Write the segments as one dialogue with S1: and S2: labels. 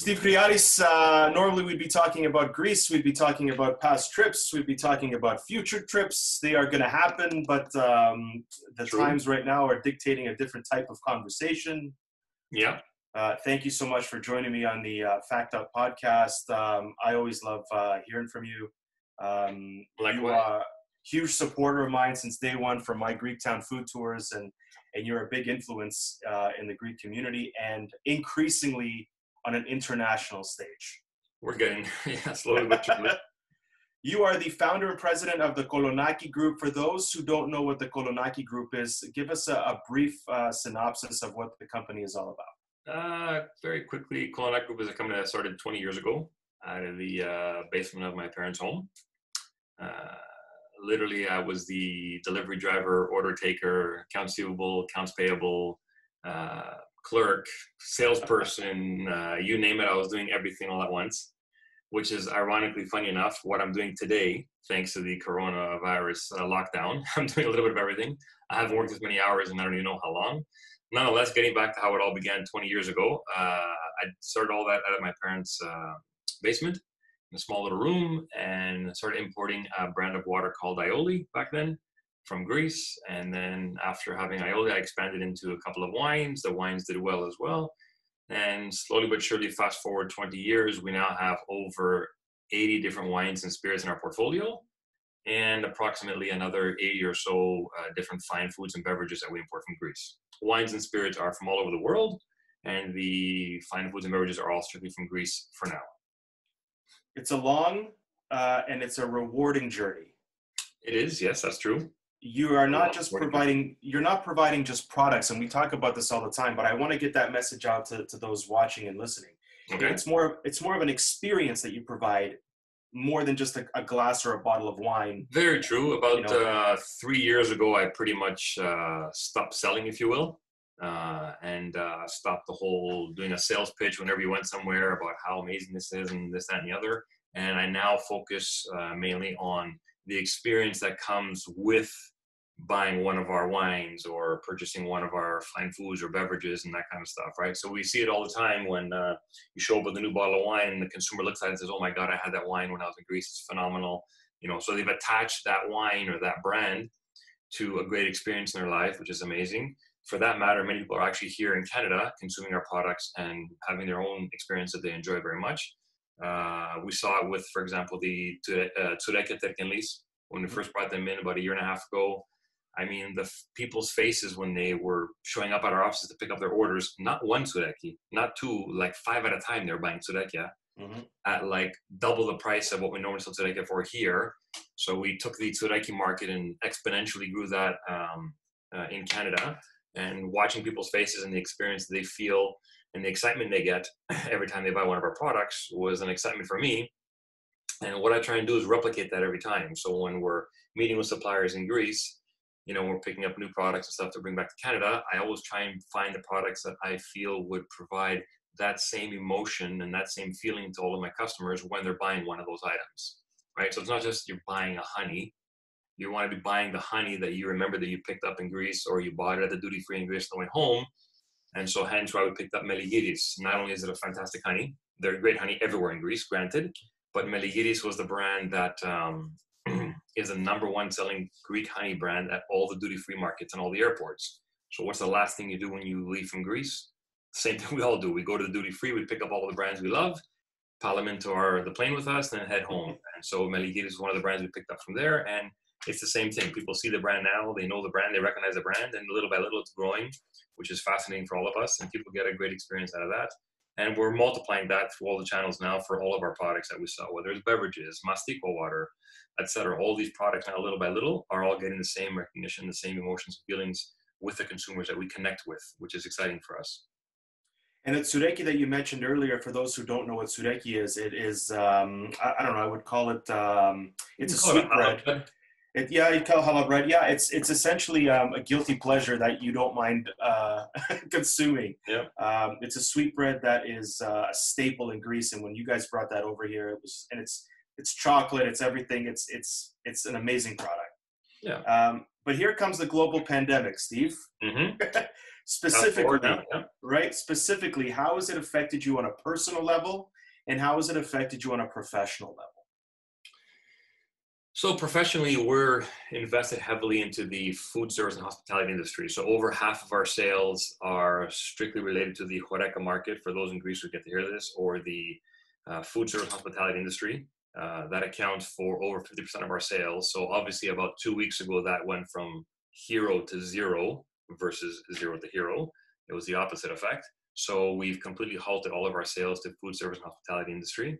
S1: Steve Kriaris, uh, normally we'd be talking about Greece, we'd be talking about past trips, we'd be talking about future trips. They are going to happen, but um, the True. times right now are dictating a different type of conversation.
S2: Yeah.
S1: Uh, thank you so much for joining me on the uh, Fact Up podcast. Um, I always love uh, hearing from you. Um, you are a huge supporter of mine since day one from my Greek town food tours, and, and you're a big influence uh, in the Greek community and increasingly on an international stage.
S2: We're getting, yeah, slowly but surely.
S1: You are the founder and president of the Kolonaki Group. For those who don't know what the Kolonaki Group is, give us a, a brief uh, synopsis of what the company is all about.
S2: Uh, very quickly, Kolonaki Group is a company that started 20 years ago out of the uh, basement of my parents' home. Uh, literally, I was the delivery driver, order taker, accounts receivable, accounts payable, uh, clerk, salesperson, uh, you name it. I was doing everything all at once, which is ironically funny enough what I'm doing today, thanks to the coronavirus uh, lockdown. I'm doing a little bit of everything. I haven't worked as many hours and I don't even know how long nonetheless, getting back to how it all began 20 years ago, uh, I started all that out of my parents' uh, basement in a small little room and started importing a brand of water called Ioli back then from Greece. And then after having Ioli, I expanded into a couple of wines. The wines did well as well. And slowly but surely, fast forward 20 years, we now have over 80 different wines and spirits in our portfolio and approximately another 80 or so uh, different fine foods and beverages that we import from Greece. Wines and spirits are from all over the world, and the fine foods and beverages are all strictly from Greece for now.
S1: It's a long uh, and it's a rewarding journey.
S2: It is, yes, that's true.
S1: You are not just providing you're not providing just products, and we talk about this all the time. But I want to get that message out to, to those watching and listening. Okay. It's more it's more of an experience that you provide more than just a, a, glass or a bottle of wine.
S2: Very true. About you know? uh, three years ago, I pretty much uh, stopped selling, if you will, uh, and uh, stopped the whole doing a sales pitch whenever you went somewhere about how amazing this is and this, that, and the other. And I now focus uh, mainly on the experience that comes with buying one of our wines or purchasing one of our fine foods or beverages and that kind of stuff, right? So we see it all the time when uh, you show up with a new bottle of wine and the consumer looks at it and says, "Oh my God, I had that wine when I was in Greece. It's phenomenal." You know, so they've attached that wine or that brand to a great experience in their life, which is amazing. For that matter, many people are actually here in Canada consuming our products and having their own experience that they enjoy very much. Uh, we saw it with, for example, the uh, Terkenlis when we mm-hmm. first brought them in about a year and a half ago I mean, the f- people's faces when they were showing up at our offices to pick up their orders, not one tsoureki, not two, like five at a time, they were buying tsoureki mm-hmm. at like double the price of what we normally sell tsoureki for here. So we took the tsoureki market and exponentially grew that um, uh, in Canada. And watching people's faces and the experience they feel and the excitement they get every time they buy one of our products was an excitement for me. And what I try and do is replicate that every time. So when we're meeting with suppliers in Greece, you know, we're picking up new products and stuff to bring back to Canada, I always try and find the products that I feel would provide that same emotion and that same feeling to all of my customers when they're buying one of those items, right? So it's not just you're buying a honey. You want to be buying the honey that you remember that you picked up in Greece or you bought it at the duty free in Greece on the way home. And so hence why we picked up Meligiris. Not only is it a fantastic honey, they're great honey everywhere in Greece, granted, but Meligiris was the brand that um, is the number one selling Greek honey brand at all the duty free markets and all the airports. So what's the last thing you do when you leave from Greece? Same thing we all do. We go to the duty free, we pick up all the brands we love, pile them into our the plane with us, then head home. And so Meligiris is one of the brands we picked up from there. And it's the same thing. People see the brand now, they know the brand, they recognize the brand, and little by little it's growing, which is fascinating for all of us. And people get a great experience out of that. And we're multiplying that through all the channels now for all of our products that we sell, whether it's beverages, Mastiko water, etc. All these products now, little by little, are all getting the same recognition, the same emotions, feelings with the consumers that we connect with, which is exciting for us.
S1: And the tsoureki that you mentioned earlier, for those who don't know what tsoureki is, it is um, I, I, don't know, I would call it um, it's a sweet bread. It, yeah, you bread. Yeah, it's it's essentially um, a guilty pleasure that you don't mind uh, consuming.
S2: Yeah.
S1: Um, it's a sweet bread that is uh, a staple in Greece, and when you guys brought that over here, it was and it's it's chocolate, it's everything. It's it's it's an amazing product.
S2: Yeah.
S1: Um, But here comes the global pandemic, Steve.
S2: Mm-hmm.
S1: Specifically,
S2: Now, yeah.
S1: right? Specifically, how has it affected you on a personal level, and how has it affected you on a professional level?
S2: So professionally, we're invested heavily into the food service and hospitality industry. So over half of our sales are strictly related to the Horeca market. For those in Greece who get to hear this, or the uh, food service hospitality industry, uh, that accounts for over 50% of our sales. So obviously, about two weeks ago, that went from hero to zero versus zero to hero. It was the opposite effect. So we've completely halted all of our sales to food service and hospitality industry.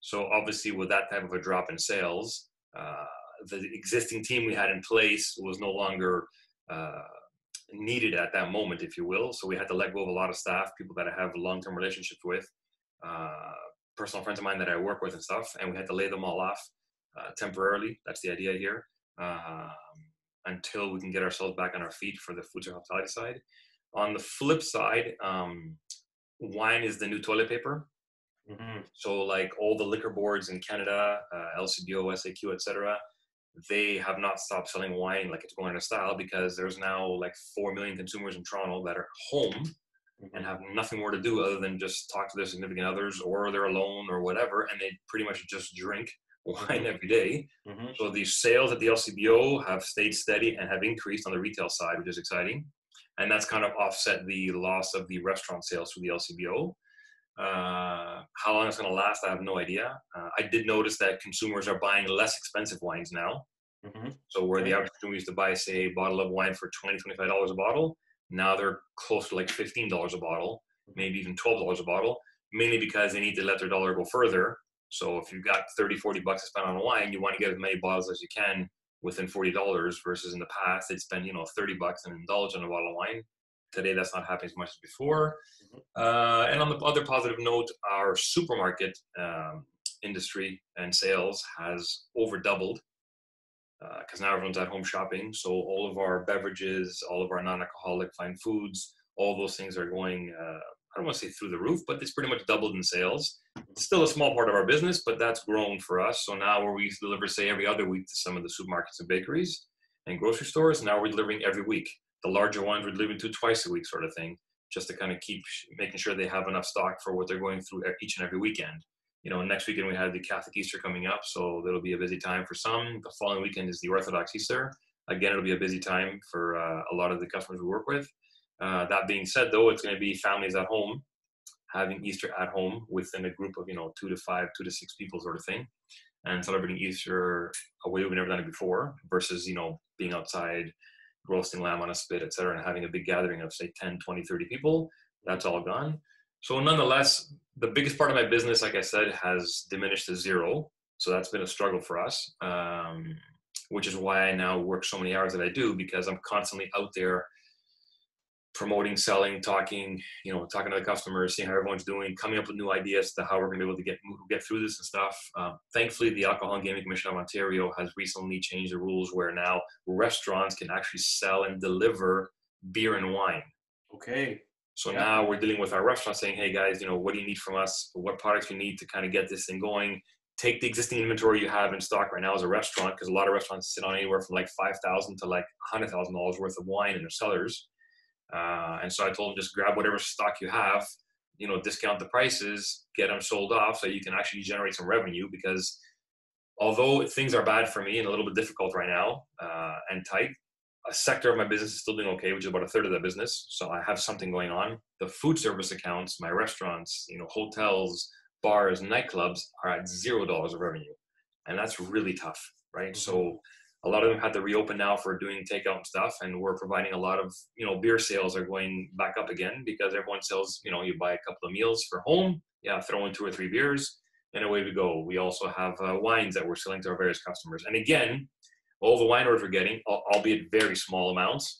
S2: So obviously, with that type of a drop in sales, uh, the existing team we had in place was no longer uh, needed at that moment, if you will. So we had to let go of a lot of staff, people that I have long-term relationships with, uh, personal friends of mine that I work with and stuff, and we had to lay them all off uh, temporarily. That's the idea here, um, until we can get ourselves back on our feet for the food service hospitality side. On the flip side, um, wine is the new toilet paper.
S1: Mm-hmm.
S2: So like all the liquor boards in Canada, uh, LCBO, SAQ, etc., they have not stopped selling wine like it's going out of style because there's now like four million consumers in Toronto that are home and have nothing more to do other than just talk to their significant others or they're alone or whatever, and they pretty much just drink wine every day.
S1: Mm-hmm.
S2: So the sales at the LCBO have stayed steady and have increased on the retail side, which is exciting. And that's kind of offset the loss of the restaurant sales through the LCBO. Uh, how long it's going to last, I have no idea. Uh, I did notice that consumers are buying less expensive wines now.
S1: Mm-hmm.
S2: So where the average consumer used to buy, say, a bottle of wine for $20, $25 a bottle, now they're close to like $15 a bottle, maybe even $12 a bottle, mainly because they need to let their dollar go further. So if you've got 30, 40 bucks to spend on a wine, you want to get as many bottles as you can within $40 versus in the past, they'd spend, you know, 30 bucks and indulge in a bottle of wine. Today, that's not happening as much as before. Uh, and on the other positive note, our supermarket um, industry and sales has over doubled because now everyone's at home shopping. So all of our beverages, all of our non-alcoholic fine foods, all those things are going. Uh, I don't want to say through the roof, but it's pretty much doubled in sales. It's still a small part of our business, but that's grown for us. So now where we used to deliver, say, every other week to some of the supermarkets and bakeries and grocery stores, now we're delivering every week. The larger ones we're delivering to twice a week, sort of thing, just to kind of keep making sure they have enough stock for what they're going through each and every weekend. You know, next weekend we have the Catholic Easter coming up, so that'll be a busy time for some. The following weekend is the Orthodox Easter. Again, it'll be a busy time for uh, a lot of the customers we work with. Uh, that being said, though, it's going to be families at home having Easter at home within a group of you know two to five, two to six people, sort of thing, and celebrating Easter a way we've never done it before, versus you know being outside, roasting lamb on a spit, etc., and having a big gathering of say 10, 20, 30 people. That's all gone. So nonetheless, the biggest part of my business, like I said, has diminished to zero. So that's been a struggle for us, um, which is why I now work so many hours that I do because I'm constantly out there promoting, selling, talking, you know, talking to the customers, seeing how everyone's doing, coming up with new ideas to how we're going to be able to get get through this and stuff. Um, thankfully, the Alcohol and Gaming Commission of Ontario has recently changed the rules where now restaurants can actually sell and deliver beer and wine.
S1: Okay.
S2: So
S1: Yeah.
S2: now we're dealing with our restaurant saying, hey guys, you know, what do you need from us? What products you need to kind of get this thing going? Take the existing inventory you have in stock right now as a restaurant, because a lot of restaurants sit on anywhere from like five thousand to like hundred thousand dollars worth of wine in their cellars. Uh, and so I told them just grab whatever stock you have, you know, discount the prices, get them sold off, so you can actually generate some revenue. Because although things are bad for me and a little bit difficult right now uh, and tight, a sector of my business is still doing okay, which is about a third of the business. So I have something going on. The food service accounts, my restaurants, you know, hotels, bars, nightclubs are at zero dollars of revenue, and that's really tough, right? So a lot of them had to reopen now for doing takeout and stuff, and we're providing a lot of you know beer sales are going back up again because everyone sells you know you buy a couple of meals for home, yeah, throw in two or three beers, and away we go. We also have uh, wines that we're selling to our various customers, and again all the wine orders we're getting, albeit very small amounts,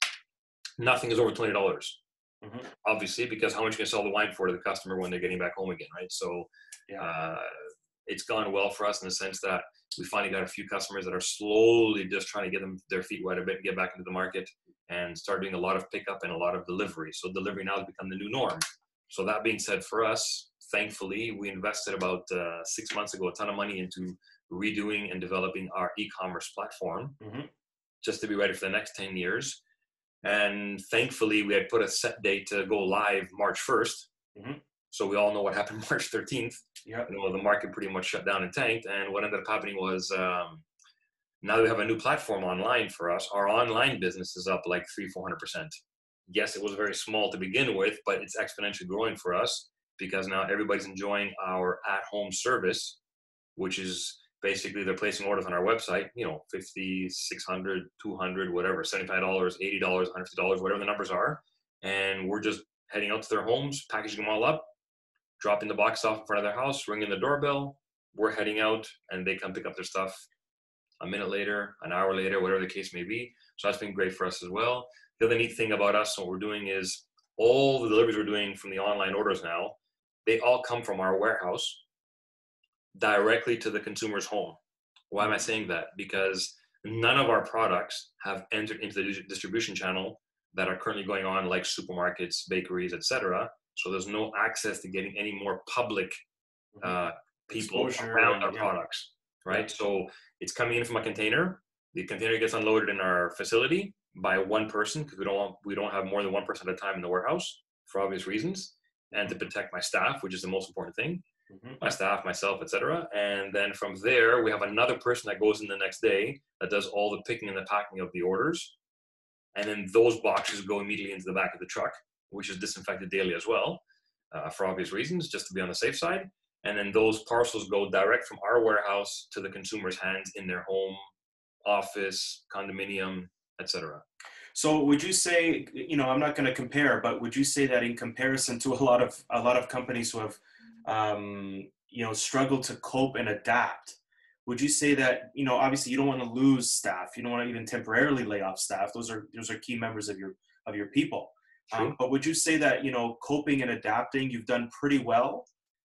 S2: nothing is over twenty dollars.
S1: Mhm.
S2: Obviously, because how much can you can sell the wine for to the customer when they're getting back home again, right? So,
S1: Yeah.
S2: uh, it's gone well for us in the sense that we finally got a few customers that are slowly just trying to get them their feet wet a bit and get back into the market and start doing a lot of pickup and a lot of delivery. So delivery now has become the new norm. So that being said, for us, thankfully, we invested about uh, six months ago a ton of money into redoing and developing our e-commerce platform
S1: Mhm.
S2: just to be ready for the next 10 years. And thankfully, we had put a set date to go live March 1st. Mm-hmm. So we all know what happened March 13th.
S1: Yeah.
S2: You know, the market pretty much shut down and tanked. And what ended up happening was um, now we have a new platform online for us. Our online business is up like three, 400%. Yes, it was very small to begin with, but it's exponentially growing for us because now everybody's enjoying our at home service, which is basically they're placing orders on our website, you know, 50, 600, 200, whatever, $75, $80, $150, whatever the numbers are. And we're just heading out to their homes, packaging them all up, dropping the box off in front of their house, ringing the doorbell. We're heading out and they come pick up their stuff a minute later, an hour later, whatever the case may be. So that's been great for us as well. The other neat thing about us, what we're doing is all the deliveries we're doing from the online orders now, they all come from our warehouse directly to the consumer's home. Why am I saying that? Because none of our products have entered into the distribution channel that are currently going on, like supermarkets, bakeries, etc. So there's no access to getting any more public mm-hmm. uh, people Exposure, around our yeah. products, right? So it's coming in from a container. The container gets unloaded in our facility by one person because we don't want, we don't have more than one person at a time in the warehouse for obvious reasons, and to mm-hmm. protect my staff, which is the most important thing. Mm-hmm. My staff, myself, etc. And then from there, we have another person that goes in the next day that does all the picking and the packing of the orders, and then those boxes go immediately into the back of the truck, which is disinfected daily as well, uh, for obvious reasons, just to be on the safe side. And then those parcels go direct from our warehouse to the consumer's hands in their home, office, condominium, etc.
S1: So would you say, you know, I'm not going to compare, but would you say that in comparison to a lot of a lot of companies who have, um, you know, struggled to cope and adapt, would you say that you know, obviously you don't want to lose staff, you don't want to even temporarily lay off staff. Those are those are key members of your of your people. Um, but would you say that you know, coping and adapting, you've done pretty well?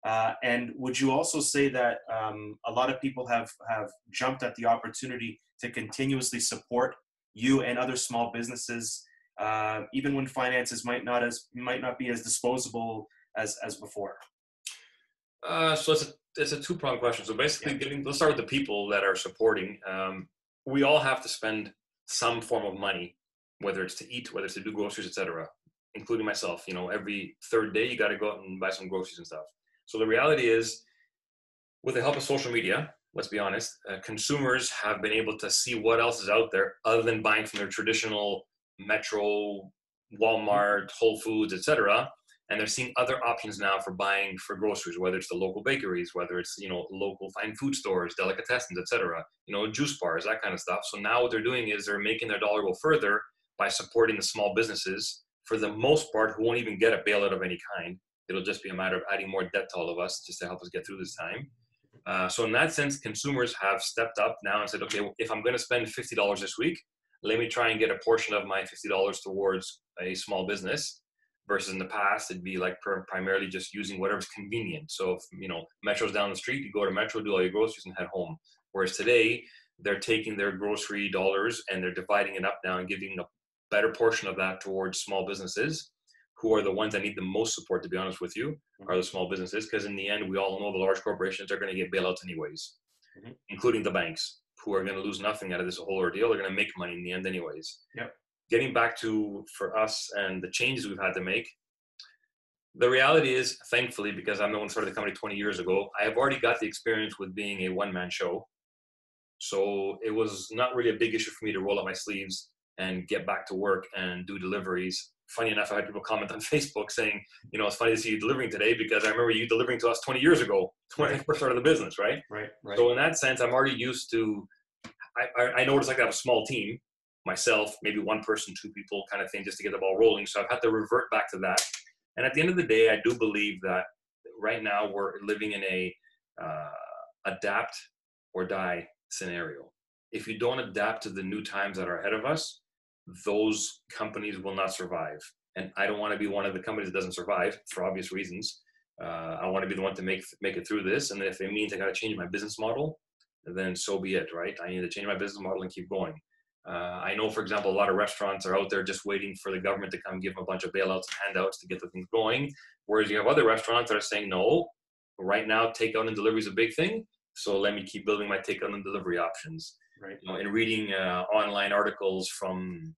S1: Uh, and would you also say that um, a lot of people have have jumped at the opportunity to continuously support you and other small businesses, uh, even when finances might not as might not be as disposable as as before?
S2: Uh, so it's a it's a two pronged question. So basically, yeah. getting let's start with the people that are supporting. Um, we all have to spend some form of money, whether it's to eat, whether it's to do groceries, etc. Including myself, you know, every third day you got to go out and buy some groceries and stuff. So the reality is, with the help of social media, let's be honest, uh, consumers have been able to see what else is out there other than buying from their traditional Metro, Walmart, Whole Foods, etc. And they're seeing other options now for buying for groceries, whether it's the local bakeries, whether it's you know local fine food stores, delicatessens, etc. You know, juice bars, that kind of stuff. So now what they're doing is they're making their dollar go further by supporting the small businesses for the most part who won't even get a bailout of any kind. It'll just be a matter of adding more debt to all of us just to help us get through this time. Uh, so in that sense, consumers have stepped up now and said, okay, if I'm going to spend $50 this week, let me try and get a portion of my $50 towards a small business versus in the past it'd be like primarily just using whatever's convenient. So if you know metro's down the street you go to metro do all your groceries and head home. Whereas today they're taking their grocery dollars and they're dividing it up now and giving better portion of that towards small businesses who are the ones that need the most support, to be honest with you, mm-hmm. are the small businesses. Because in the end, we all know the large corporations are going to get bailouts anyways, mm-hmm. including the banks, who are going to lose nothing out of this whole ordeal. They're going to make money in the end anyways.
S1: Yep.
S2: Getting back to for us and the changes we've had to make. The reality is, thankfully, because I'm the one who started the company 20 years ago, I have already got the experience with being a one-man show. So it was not really a big issue for me to roll up my sleeves and get back to work and do deliveries funny enough, I had people comment on Facebook saying, you know, it's funny to see you delivering today because I remember you delivering to us 20 years ago when I first started the business, right?
S1: Right. right.
S2: So in that sense, I'm already used to. I, I, I know what it's like to have a small team, myself, maybe one person, two people, kind of thing, just to get the ball rolling. So I've had to revert back to that. And at the end of the day, I do believe that right now we're living in a uh, adapt or die scenario. If you don't adapt to the new times that are ahead of us, those companies will not survive. And I don't want to be one of the companies that doesn't survive for obvious reasons. Uh, I want to be the one to make make it through this. And if it means I got to change my business model, then so be it, right? I need to change my business model and keep going. Uh, I know, for example, a lot of restaurants are out there just waiting for the government to come give them a bunch of bailouts and handouts to get the things going. Whereas you have other restaurants that are saying, no, right now takeout and delivery is a big thing. So let me keep building my takeout and delivery options.
S1: Right.
S2: You know, and reading uh, online articles from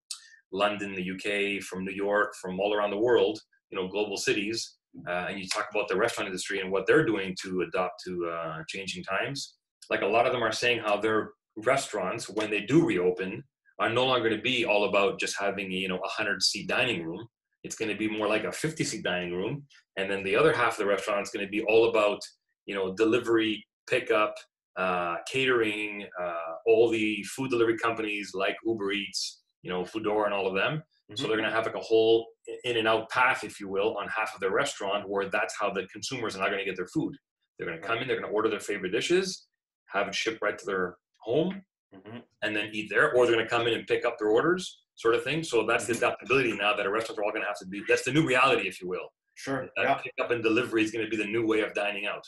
S2: London, the UK, from New York, from all around the world, you know, global cities, uh, and you talk about the restaurant industry and what they're doing to adapt to uh, changing times. Like a lot of them are saying how their restaurants, when they do reopen, are no longer going to be all about just having you know a hundred seat dining room. It's going to be more like a 50 seat dining room, and then the other half of the restaurant is going to be all about you know delivery, pickup, uh, catering, uh, all the food delivery companies like Uber Eats, you know, Foodora, and all of them. Mm-hmm. So they're going to have like a whole in and out path, if you will, on half of their restaurant, where that's how the consumers are not going to get their food. They're going to come in, they're going to order their favorite dishes, have it shipped right to their home, mm-hmm. and then eat there, or they're going to come in and pick up their orders, sort of thing. So that's the mm-hmm. adaptability now that a restaurants are all going to have to be. That's the new reality, if you will.
S1: Sure.
S2: That yeah. pickup and delivery is going to be the new way of dining out.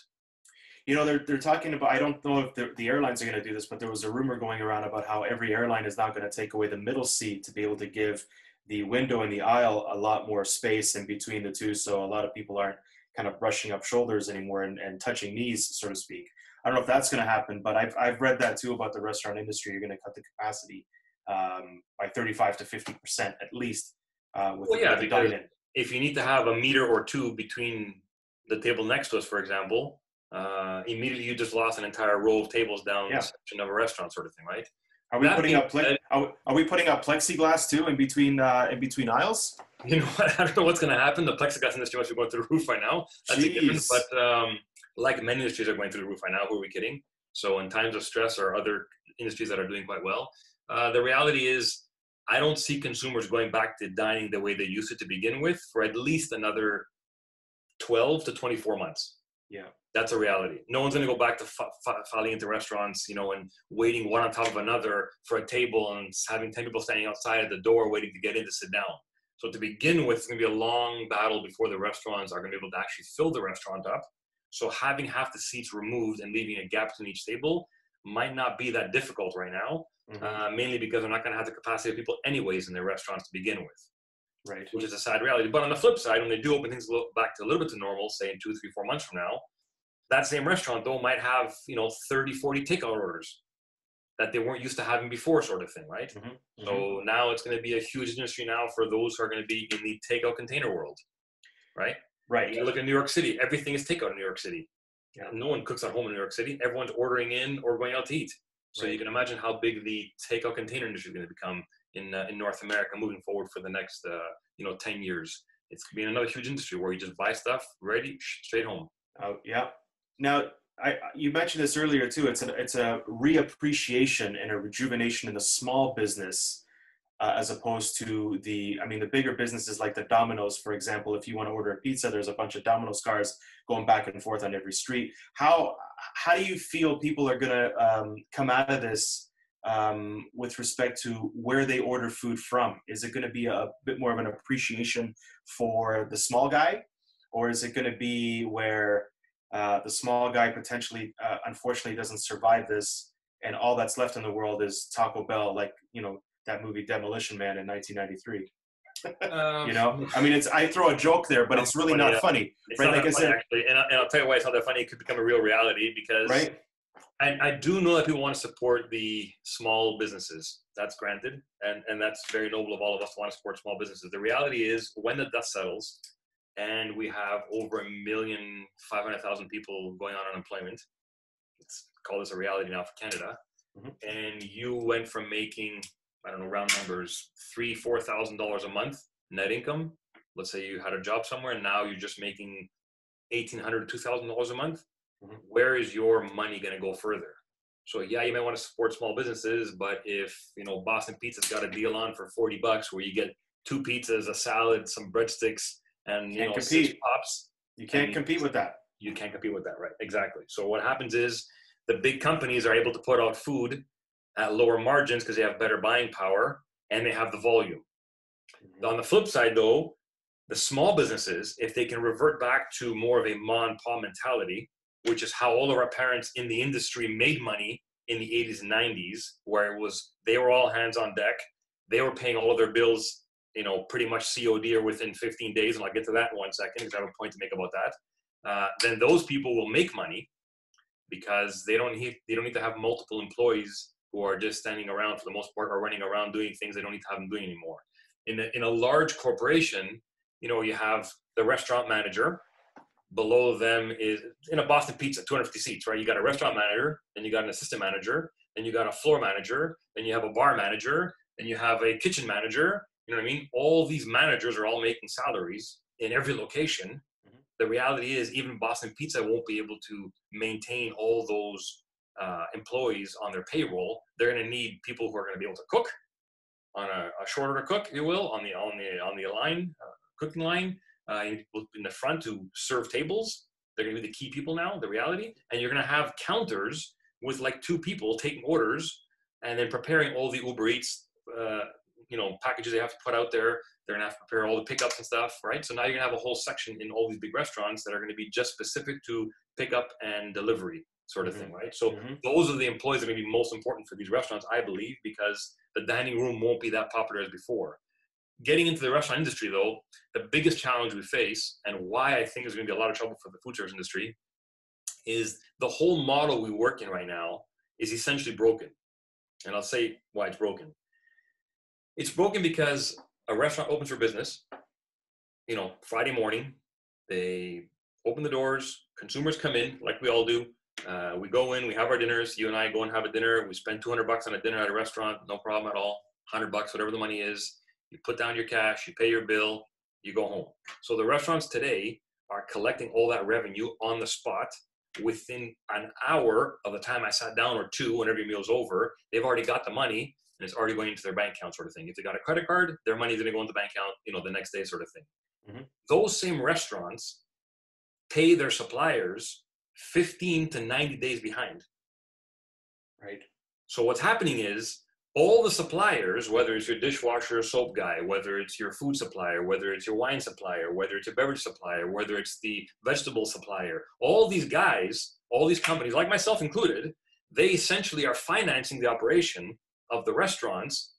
S1: You know, they're, they're talking about, I don't know if the, the airlines are going to do this, but there was a rumor going around about how every airline is now going to take away the middle seat to be able to give the window and the aisle a lot more space in between the two. So a lot of people aren't kind of brushing up shoulders anymore and, and touching knees, so to speak. I don't know if that's going to happen, but I've, I've read that too about the restaurant industry. You're going to cut the capacity um, by 35 to 50 percent at least. Uh, with
S2: well, yeah, because if you need to have a meter or two between the table next to us, for example, uh, immediately you just lost an entire row of tables down yeah. the section of a restaurant, sort of thing, right?
S1: Are we that putting up are, are, we putting up plexiglass too in between uh, in between aisles?
S2: You know what? I don't know what's going to happen. The plexiglass industry must be going through the roof right now. That's Jeez. a given. But um, like many industries are going through the roof right now. Who are we kidding? So in times of stress, or other industries that are doing quite well, uh, the reality is I don't see consumers going back to dining the way they used to to begin with for at least another 12 to 24 months.
S1: Yeah.
S2: That's a reality. No one's going to go back to f- filing into restaurants, you know, and waiting one on top of another for a table and having 10 people standing outside at the door waiting to get in to sit down. So to begin with, it's going to be a long battle before the restaurants are going to be able to actually fill the restaurant up. So having half the seats removed and leaving a gap between each table might not be that difficult right now, mm-hmm. uh, mainly because they're not going to have the capacity of people anyways in their restaurants to begin with.
S1: Right.
S2: Which is a sad reality. But on the flip side, when they do open things back to a little bit to normal, say in two, three, four months from now, that same restaurant though might have you know 30 40 takeout orders that they weren't used to having before sort of thing right mm-hmm. Mm-hmm. so now it's going to be a huge industry now for those who are going to be in the takeout container world right
S1: right
S2: you look at new york city everything is takeout in new york city yeah. no one cooks at home in new york city everyone's ordering in or going out to eat so right. you can imagine how big the takeout container industry is going to become in uh, in north america moving forward for the next uh, you know 10 years it's going to be another huge industry where you just buy stuff ready straight home
S1: oh yeah now, I, you mentioned this earlier too. It's a it's a reappreciation and a rejuvenation in the small business, uh, as opposed to the. I mean, the bigger businesses like the Domino's, for example. If you want to order a pizza, there's a bunch of Domino's cars going back and forth on every street. How how do you feel people are to um, come out of this um, with respect to where they order food from? Is it going to be a bit more of an appreciation for the small guy, or is it going to be where uh, the small guy potentially, uh, unfortunately, doesn't survive this, and all that's left in the world is Taco Bell, like you know that movie Demolition Man in 1993. Um, you know, I mean, it's I throw a joke there, but it's really funny, not yeah. funny,
S2: it's right? Not like I said, actually, and, I, and I'll tell you why it's not that funny. It could become a real reality because
S1: right.
S2: I, I do know that people want to support the small businesses. That's granted, and and that's very noble of all of us to want to support small businesses. The reality is, when the dust settles, and we have over a million five hundred thousand people going on unemployment. Let's call this a reality now for Canada. Mm-hmm. And you went from making I don't know round numbers three four thousand dollars a month net income. Let's say you had a job somewhere, and now you're just making eighteen hundred two thousand dollars a month. Where is your money going to go further? So yeah, you might want to support small businesses, but if you know Boston Pizza's got a deal on for forty bucks where you get two pizzas, a salad, some breadsticks, and you know compete. pops.
S1: You can't compete with that.
S2: You can't compete with that, right? Exactly. So what happens is the big companies are able to put out food at lower margins because they have better buying power and they have the volume. Mm-hmm. On the flip side, though, the small businesses, if they can revert back to more of a mom and pop mentality, which is how all of our parents in the industry made money in the 80s and 90s, where it was they were all hands on deck, they were paying all of their bills you know, pretty much COD or within 15 days, and I'll get to that in one second because I have a point to make about that. Uh, then those people will make money because they don't need they don't need to have multiple employees who are just standing around for the most part, are running around doing things they don't need to have them doing anymore. In a, in a large corporation, you know, you have the restaurant manager. Below them is in a Boston Pizza, 250 seats, right? You got a restaurant manager, then you got an assistant manager, then you got a floor manager, then you have a bar manager, then you have a kitchen manager. You know what I mean? All these managers are all making salaries in every location. Mm-hmm. The reality is, even Boston Pizza won't be able to maintain all those uh, employees on their payroll. They're going to need people who are going to be able to cook on a, a short order cook, if you will, on the on the on the line, uh, cooking line, uh, in the front to serve tables. They're going to be the key people now. The reality, and you're going to have counters with like two people taking orders and then preparing all the Uber Eats, uh, you know, packages they have to put out there. They're gonna have to prepare all the pickups and stuff, right? So now you're gonna have a whole section in all these big restaurants that are gonna be just specific to pickup and delivery sort of mm-hmm. thing, right? So mm-hmm. those are the employees that are gonna be most important for these restaurants, I believe, because the dining room won't be that popular as before. Getting into the restaurant industry, though, the biggest challenge we face, and why I think there's going to be a lot of trouble for the food service industry, is the whole model we work in right now is essentially broken. And I'll say why it's broken. It's broken because a restaurant opens for business, you know, Friday morning, they open the doors, consumers come in like we all do. Uh, we go in, we have our dinners. You and I go and have a dinner. We spend 200 bucks on a dinner at a restaurant, no problem at all. 100 bucks, whatever the money is. You put down your cash, you pay your bill, you go home. So the restaurants today are collecting all that revenue on the spot within an hour of the time I sat down or two, whenever your meal's over, they've already got the money and it's already going into their bank account, sort of thing. If they got a credit card, their money's going to go into the bank account, you know, the next day, sort of thing. Mm-hmm. Those same restaurants pay their suppliers 15 to 90 days behind.
S1: Right.
S2: So what's happening is all the suppliers, whether it's your dishwasher or soap guy, whether it's your food supplier, whether it's your wine supplier, whether it's your beverage supplier, whether it's the vegetable supplier, all these guys, all these companies, like myself included, they essentially are financing the operation of the restaurants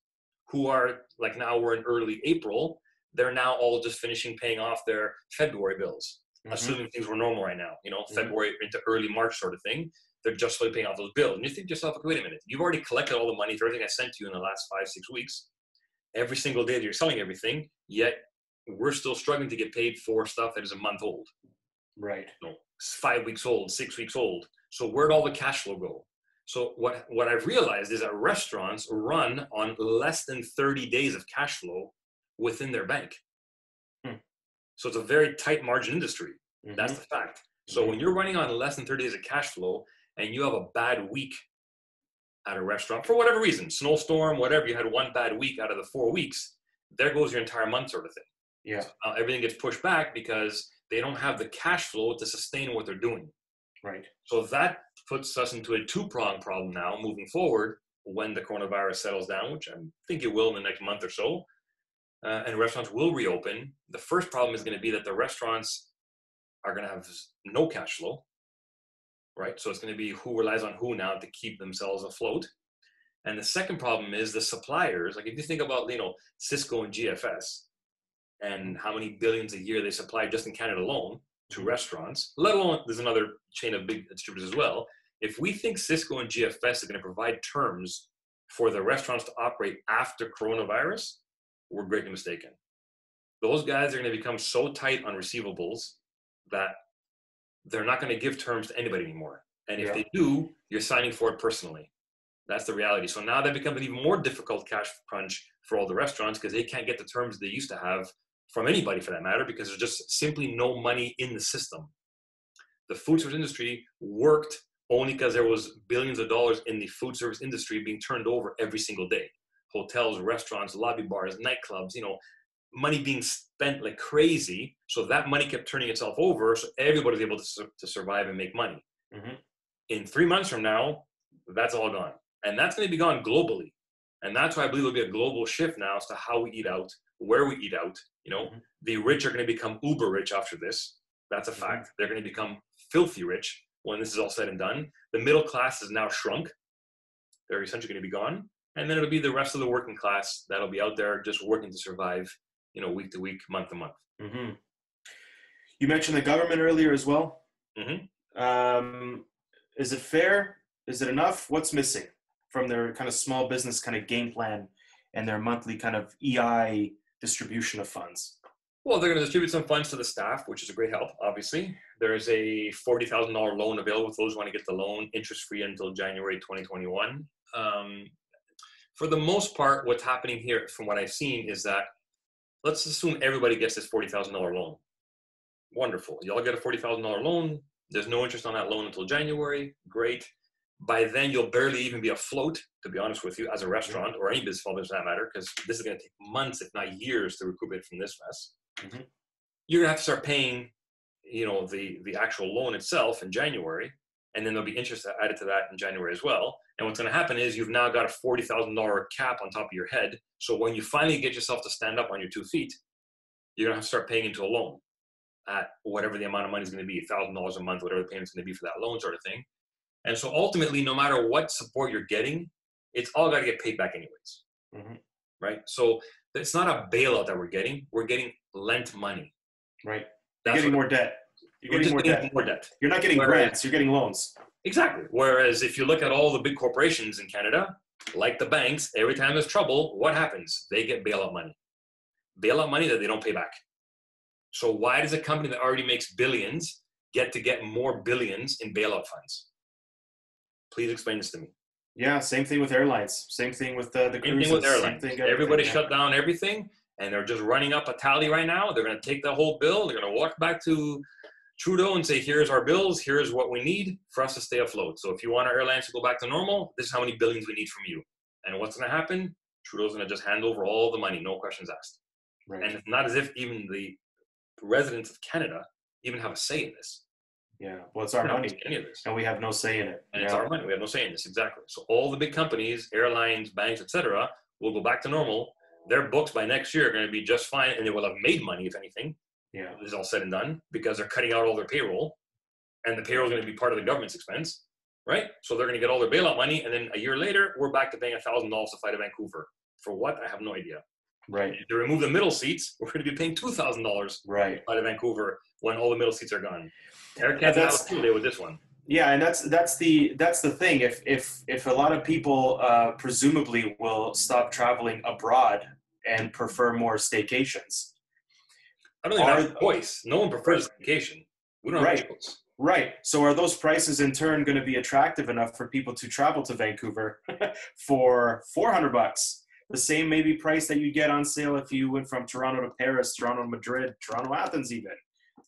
S2: who are like now we're in early April, they're now all just finishing paying off their February bills, mm-hmm. assuming things were normal right now, you know, mm-hmm. February into early March sort of thing they're just slowly paying off those bills. And you think to yourself, okay, wait a minute, you've already collected all the money for everything I sent you in the last five, six weeks. Every single day that you're selling everything, yet we're still struggling to get paid for stuff that is a month old.
S1: Right.
S2: You know, five weeks old, six weeks old. So where'd all the cash flow go? So what what I've realized is that restaurants run on less than 30 days of cash flow within their bank. Hmm. So it's a very tight margin industry. Mm-hmm. That's the fact. So mm-hmm. when you're running on less than 30 days of cash flow, and you have a bad week at a restaurant for whatever reason, snowstorm, whatever, you had one bad week out of the four weeks, there goes your entire month sort of thing.
S1: Yeah. So,
S2: uh, everything gets pushed back because they don't have the cash flow to sustain what they're doing.
S1: Right.
S2: So that puts us into a two prong problem now moving forward when the coronavirus settles down, which I think it will in the next month or so, uh, and restaurants will reopen. The first problem is going to be that the restaurants are going to have no cash flow right? So it's going to be who relies on who now to keep themselves afloat. And the second problem is the suppliers. Like if you think about, you know, Sysco and GFS and how many billions a year they supply just in Canada alone to restaurants, let alone there's another chain of big distributors as well. If we think Sysco and GFS are going to provide terms for the restaurants to operate after coronavirus, we're greatly mistaken. Those guys are going to become so tight on receivables that they're not going to give terms to anybody anymore. And if yeah. they do, you're signing for it personally. That's the reality. So now that becomes an even more difficult cash crunch for all the restaurants because they can't get the terms they used to have from anybody for that matter because there's just simply no money in the system. The food service industry worked only because there was billions of dollars in the food service industry being turned over every single day. Hotels, restaurants, lobby bars, nightclubs, you know, money being spent like crazy. So that money kept turning itself over. So everybody's able to, su- to survive and make money. Mm-hmm. In three months from now, that's all gone. And that's going to be gone globally. And that's why I believe there'll be a global shift now as to how we eat out, where we eat out. You know, mm-hmm. the rich are going to become uber rich after this. That's a mm-hmm. fact. They're going to become filthy rich when this is all said and done. The middle class is now shrunk. They're essentially going to be gone. And then it'll be the rest of the working class that'll be out there just working to survive you know, week to week, month to month.
S1: Mm-hmm. You mentioned the government earlier as well.
S2: Mm-hmm.
S1: Um, is it fair? Is it enough? What's missing from their kind of small business kind of game plan and their monthly kind of EI distribution of funds?
S2: Well, they're going to distribute some funds to the staff, which is a great help, obviously. There's a $40,000 loan available for those who want to get the loan interest free until January 2021. Um, for the most part, what's happening here, from what I've seen, is that let's assume everybody gets this $40,000 loan. Wonderful. Y'all get a $40,000 loan. There's no interest on that loan until January. Great. By then, you'll barely even be afloat, to be honest with you, as a restaurant or any business for that matter, because this is going to take months, if not years, to recuperate from this mess. Mm-hmm. You're going to have to start paying, you know, the the actual loan itself in January, and then there'll be interest added to that in January as well. And what's going to happen is you've now got a forty thousand dollar cap on top of your head. So when you finally get yourself to stand up on your two feet, you're going to have to start paying into a loan at whatever the amount of money is going to be, thousand dollars a month, whatever the payment's going to be for that loan, sort of thing. And so ultimately, no matter what support you're getting, it's all got to get paid back anyways, mm-hmm. right? So it's not a bailout that we're getting; we're getting lent money.
S1: Right. You're getting more debt. You're getting, more, getting debt. more debt. You're not getting Whereas, grants. You're getting loans.
S2: Exactly. Whereas if you look at all the big corporations in Canada, like the banks, every time there's trouble, what happens? They get bailout money. Bailout money that they don't pay back. So why does a company that already makes billions get to get more billions in bailout funds? Please explain this to me.
S1: Yeah, same thing with airlines. Same thing with the, the
S2: same thing with airlines. Thing, Everybody yeah. shut down everything, and they're just running up a tally right now. They're going to take the whole bill. They're going to walk back to Trudeau and say, "Here's our bills. Here's what we need for us to stay afloat." So if you want our airlines to go back to normal, this is how many billions we need from you. And what's going to happen? Trudeau's going to just hand over all the money, no questions asked. Right. And it's not as if even the residents of Canada even have a say in this.
S1: Yeah, well, it's our money, any of this. and we have no say in it.
S2: And yeah. it's our money; we have no say in this. Exactly. So all the big companies, airlines, banks, etc., will go back to normal. Their books by next year are going to be just fine, and they will have made money, if anything.
S1: Yeah,
S2: this is all said and done because they're cutting out all their payroll, and the payroll is going to be part of the government's expense, right? So they're going to get all their bailout money, and then a year later, we're back to paying a thousand dollars to fly to Vancouver for what? I have no idea.
S1: Right.
S2: To remove the middle seats, we're going to be paying two thousand dollars
S1: right
S2: out of Vancouver when all the middle seats are gone. Air Canada today with this one.
S1: Yeah, and that's that's the that's the thing. If if if a lot of people uh, presumably will stop traveling abroad and prefer more staycations.
S2: I don't think are, a choice. No one prefers vacation. We don't
S1: right. Right. So are those prices in turn going to be attractive enough for people to travel to Vancouver for 400 bucks? the same maybe price that you get on sale if you went from Toronto to Paris, Toronto to Madrid, Toronto Athens even.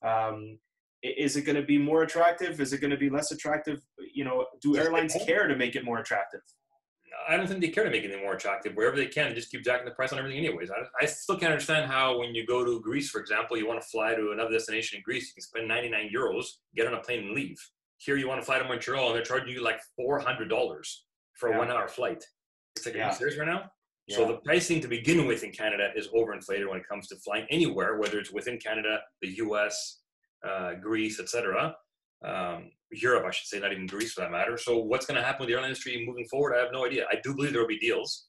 S1: Um, is it going to be more attractive? Is it going to be less attractive? You know, do airlines care to make it more attractive?
S2: I don't think they care to make it any more attractive. Wherever they can, just keep jacking the price on everything, anyways. I, I, still can't understand how, when you go to Greece, for example, you want to fly to another destination in Greece, you can spend 99 euros, get on a plane, and leave. Here, you want to fly to Montreal, and they're charging you like $400 for a yeah. one-hour flight. It's like, yeah. are you serious right now? So the pricing to begin with in Canada is overinflated when it comes to flying anywhere, whether it's within Canada, the U.S., uh, Greece, etc. Um, Europe, I should say, not even Greece for that matter. So what's going to happen with the airline industry moving forward? I have no idea. I do believe there will be deals.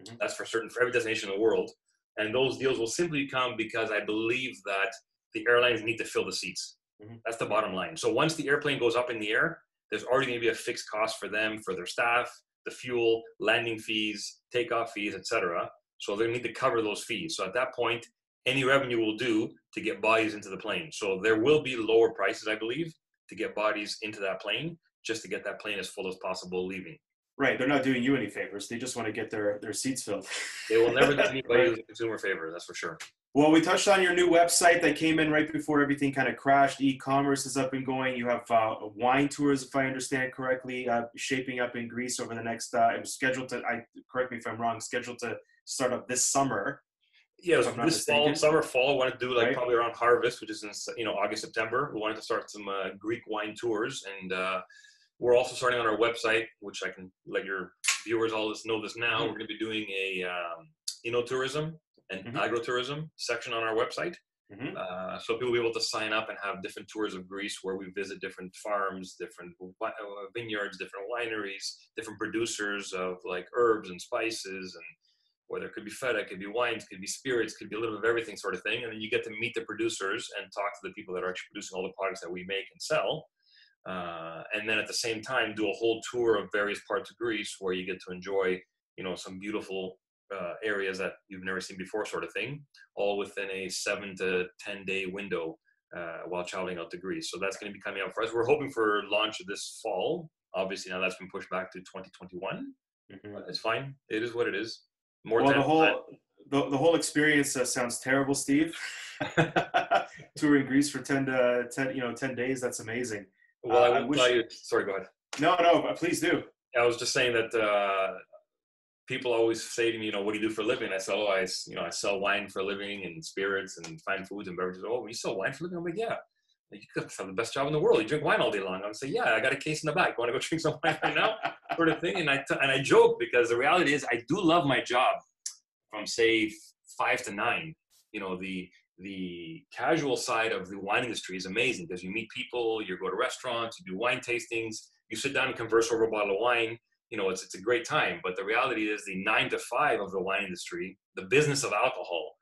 S2: Mm-hmm. That's for certain for every destination in the world, and those deals will simply come because I believe that the airlines need to fill the seats. Mm-hmm. That's the bottom line. So once the airplane goes up in the air, there's already going to be a fixed cost for them, for their staff, the fuel, landing fees, takeoff fees, etc. So they need to cover those fees. So at that point, any revenue will do to get bodies into the plane. So there will be lower prices, I believe, to get bodies into that plane, just to get that plane as full as possible leaving.
S1: Right, they're not doing you any favors. They just want to get their their seats filled.
S2: they will never do anybody a consumer favor. That's for sure.
S1: Well, we touched on your new website that came in right before everything kind of crashed. E-commerce is up and going. You have uh, wine tours, if I understand correctly, uh, shaping up in Greece over the next. Uh, it was scheduled to. I correct me if I'm wrong. Scheduled to start up this summer.
S2: Yeah, it was this fall, summer, fall. We wanted to do like right. probably around harvest, which is in you know August, September. We wanted to start some uh, Greek wine tours, and uh, we're also starting on our website, which I can let your viewers all this know this now. Mm-hmm. We're going to be doing a um, enotourism and mm-hmm. agrotourism section on our website. Mm-hmm. Uh, so people will be able to sign up and have different tours of Greece where we visit different farms, different uh, vineyards, different wineries, different producers of like herbs and spices and whether it could be feta, it could be wines, could be spirits, could be a little bit of everything sort of thing. And then you get to meet the producers and talk to the people that are actually producing all the products that we make and sell. uh, and then at the same time do a whole tour of various parts of Greece where you get to enjoy, you know, some beautiful uh, areas that you've never seen before, sort of thing, all within a seven to ten day window uh, while traveling out to Greece. So that's going to be coming out for us. We're hoping for launch this fall. Obviously, now that's been pushed back to 2021. Mm-hmm. It's fine. It is what it is.
S1: More well, the whole the, the whole experience uh, sounds terrible, Steve. Touring Greece for 10 to 10, you know, 10 days. That's amazing.
S2: Well, uh, I will tell you. Sorry, go ahead.
S1: No, no, please do.
S2: I was just saying that uh, people always say to me, you know, what do you do for a living? I said, oh, I, you know, I sell wine for a living and spirits and fine foods and beverages. Oh, you sell wine for a living? I'm like, yeah. You could have the best job in the world. You drink wine all day long. I would say, yeah, I got a case in the back. Want to go drink some wine right now? Sort of thing. And I, t- and I joke because the reality is I do love my job from say five to nine. You know, the, the casual side of the wine industry is amazing because you meet people, you go to restaurants, you do wine tastings, you sit down and converse over a bottle of wine. You know, it's, it's a great time. But the reality is, the nine to five of the wine industry, the business of alcohol,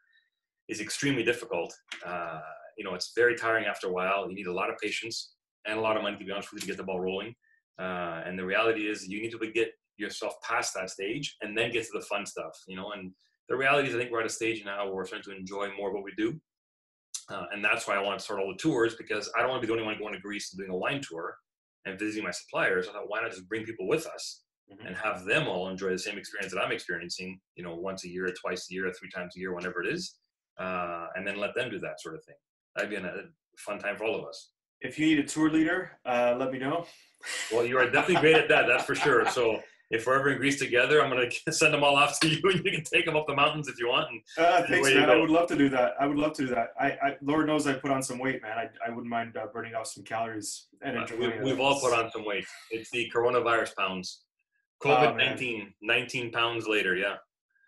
S2: is extremely difficult. Uh, you know, it's very tiring after a while. You need a lot of patience and a lot of money, to be honest with you, to get the ball rolling. Uh, and the reality is, you need to get yourself past that stage and then get to the fun stuff. You know, and the reality is, I think we're at a stage now where we're starting to enjoy more of what we do. Uh, and that's why I want to start all the tours because I don't want to be the only one going to Greece and doing a wine tour and visiting my suppliers. I thought, why not just bring people with us mm-hmm. and have them all enjoy the same experience that I'm experiencing, you know, once a year, or twice a year, three times a year, whenever it is, uh, and then let them do that sort of thing. That'd be a fun time for all of us.
S1: If you need a tour leader, uh, let me know.
S2: Well, you are definitely great at that. That's for sure. So if we're ever in Greece together, I'm going to send them all off to you, and you can take them up the mountains if you want. And
S1: uh, thanks, man. I would love to do that. I would love to do that. I, I Lord knows I put on some weight, man. I, I wouldn't mind uh, burning off some calories and uh,
S2: enjoying uh, we, We've all put on some weight. It's the coronavirus pounds. COVID 19, 19 pounds later, yeah.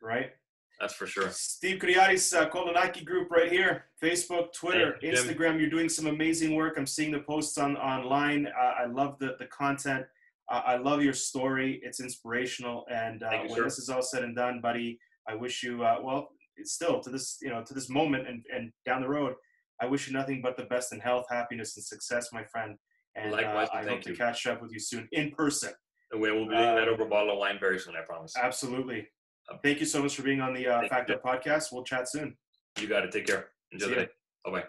S1: Right.
S2: That's for sure.
S1: Steve Kriaris, uh, Kolonaki Group right here. Facebook, Twitter, you, Instagram. You're doing some amazing work. I'm seeing the posts on online. Uh, I love the, the content. Uh, I love your story. It's inspirational. And uh, you, when sir. this is all said and done, buddy, I wish you uh, well. It's still to this, you know, to this moment and, and down the road. I wish you nothing but the best in health, happiness, and success, my friend. And Likewise, uh, I hope you. to catch up with you soon in person.
S2: And we will be doing that uh, over a bottle of wine very soon. I promise.
S1: Absolutely. Um, Thank you so much for being on the uh, Fact Up podcast. We'll chat soon.
S2: You got it. Take care. Enjoy See the day. Bye bye.